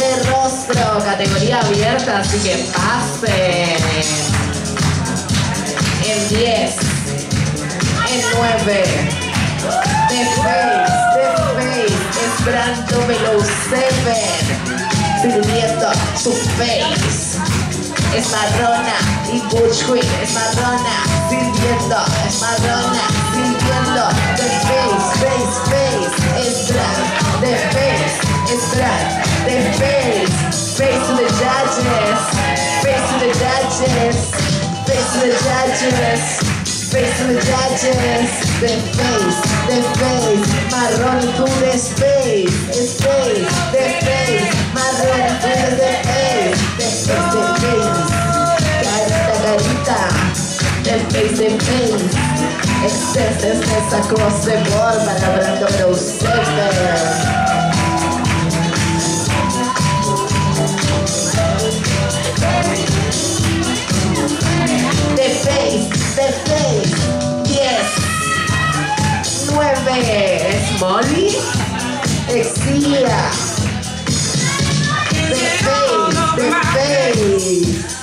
de rostro, categoría abierta, así que pasen. En 10, en 9, de face, de face, es brand below 7, sirviendo su face. Es marrona y Butch Queen es marrona, sirviendo, es marrona. judges, face to the judges, their face, their face, marrón to the space, space, their face, marrón to the face, their face, their face, carita, carita, their face, their face, excess, excess, across the board, palabra número es Molly Exia. The face, the face.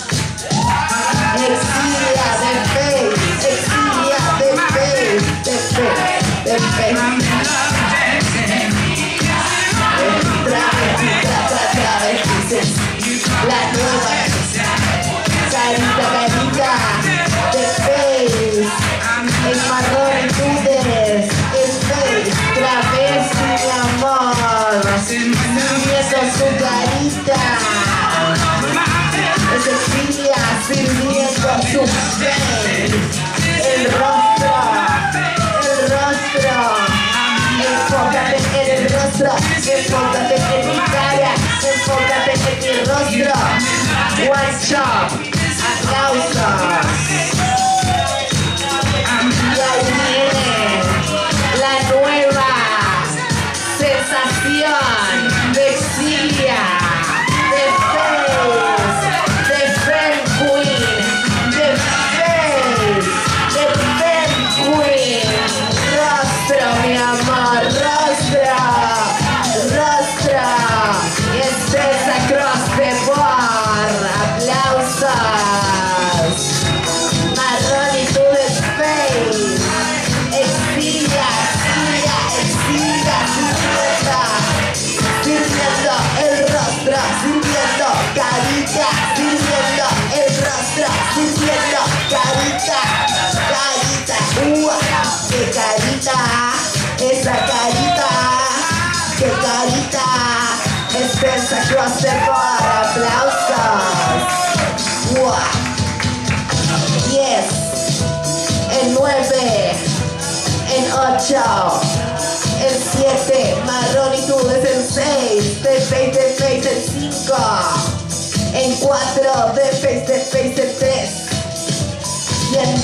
job.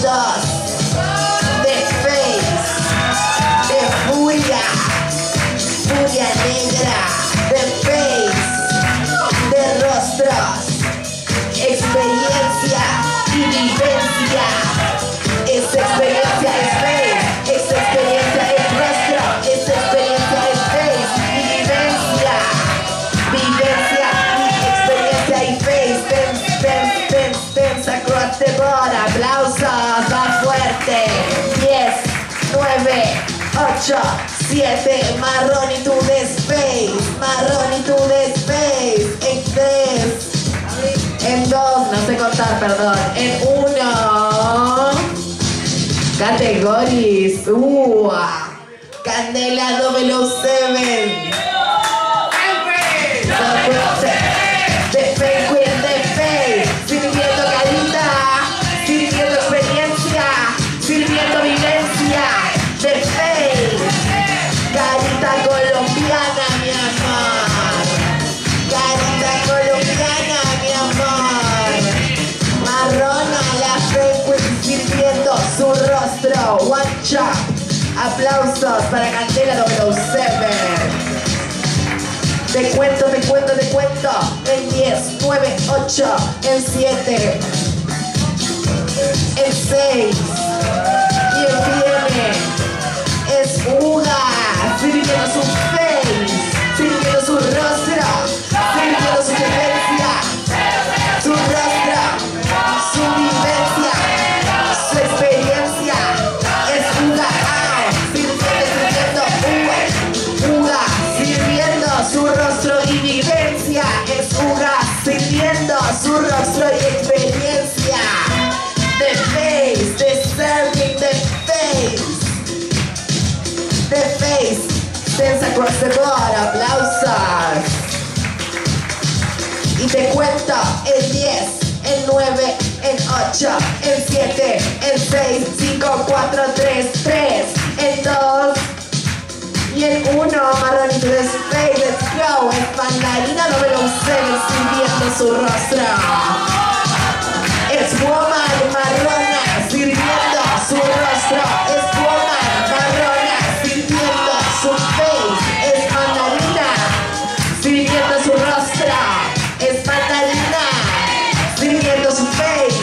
Jesus. 8, 7, marrón y tu space, marrón y tu space, en 3, en 2, no sé contar, perdón, en 1, categories, uh, Candela 007. Shop. Aplausos para Candela 007. Te cuento, te cuento, te cuento. En 10, 9, 8, en 7, en 6. Y experiencia. The face, the serving the face. The face, sense across the board, aplausos. Y te cuento el 10, el 9, el 8, el 7, el 6, 5, 4, 3, 3, el 2 y el 1, marronito de Space, let's go, es mandarina, no me lo sirviendo su rostro. Es woman marrona, sirviendo su rostro, es woman marrona, sirviendo su face, es mandarina, sirviendo su rostro, es sirviendo su face,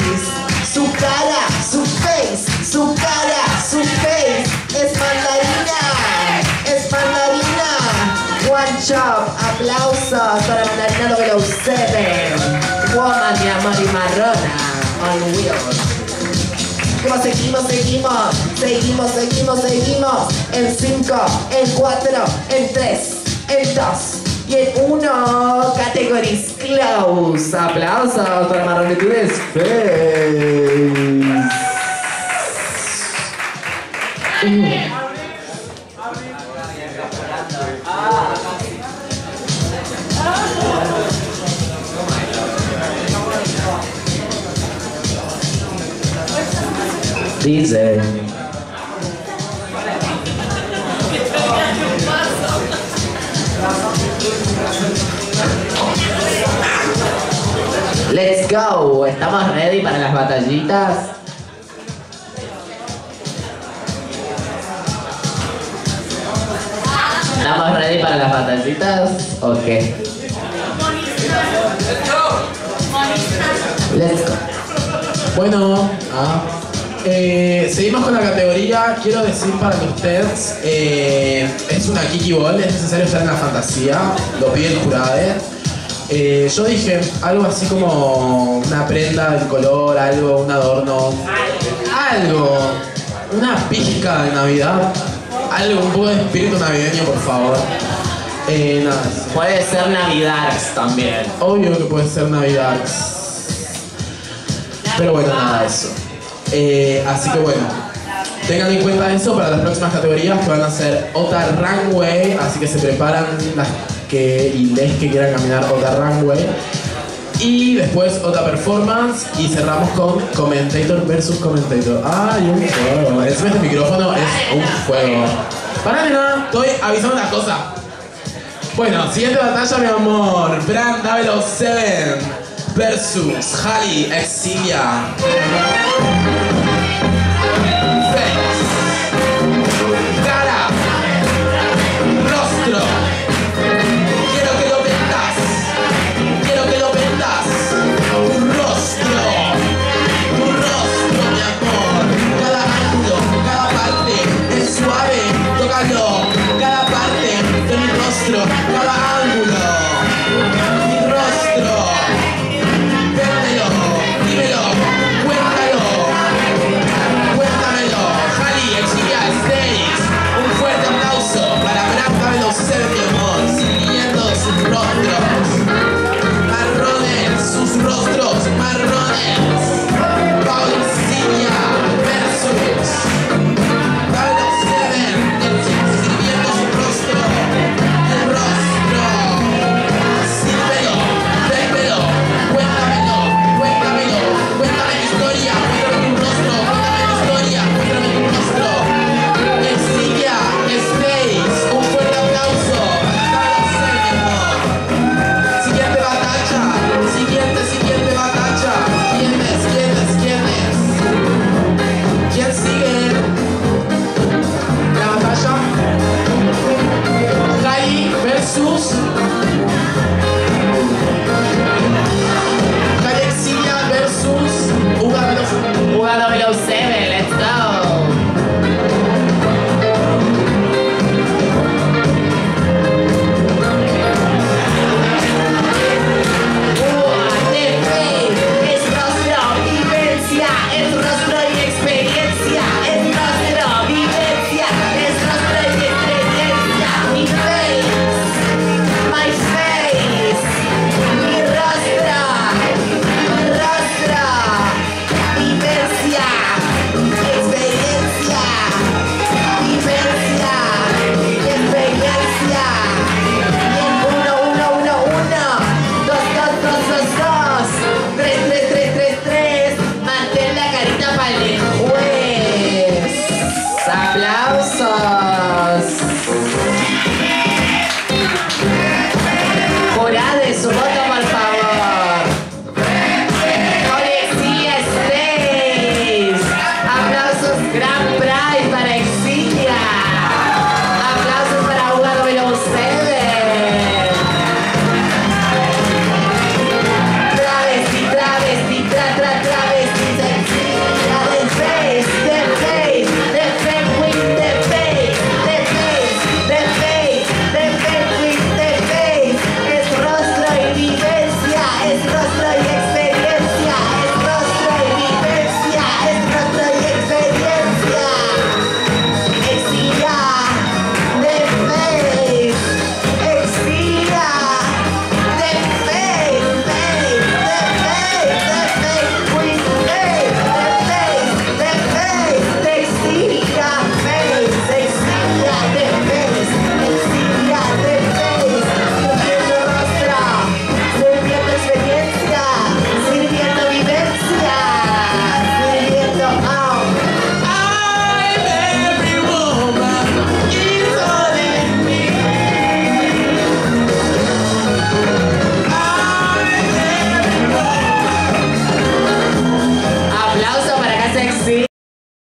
seven, woman mi amor y marrona, on wheels. Como seguimos, seguimos, seguimos, seguimos, seguimos. En 5, en 4, en 3, en 2 y en 1. Categories close. Aplausos para Marronitudes Face. Dice. Let's go. ¿Estamos ready para las batallitas? ¿Estamos ready para las batallitas? Ok. Let's go. Bueno, ah, eh, seguimos con la categoría. Quiero decir para que ustedes, eh, es una Kiki Ball, es necesario estar en la fantasía, lo pide el jurado. Eh, yo dije algo así como una prenda del color, algo, un adorno, algo, una pizca de Navidad, algo, un poco de espíritu navideño, por favor. Eh, nada, Puede ser Navidad también. Obvio que puede ser Navidad. Pero bueno, nada de eso. Eh, así que bueno, tengan en cuenta eso para las próximas categorías que van a ser Ota Runway. Así que se preparan las que y les que quieran caminar Ota Runway. Y después Ota Performance y cerramos con Commentator versus Commentator. ¡Ay, un fuego! Encima este micrófono es un fuego. Para nena, estoy avisando una cosa. Bueno, siguiente batalla, mi amor. Brand 007 versus Hali Exilia. Angular, para Angular.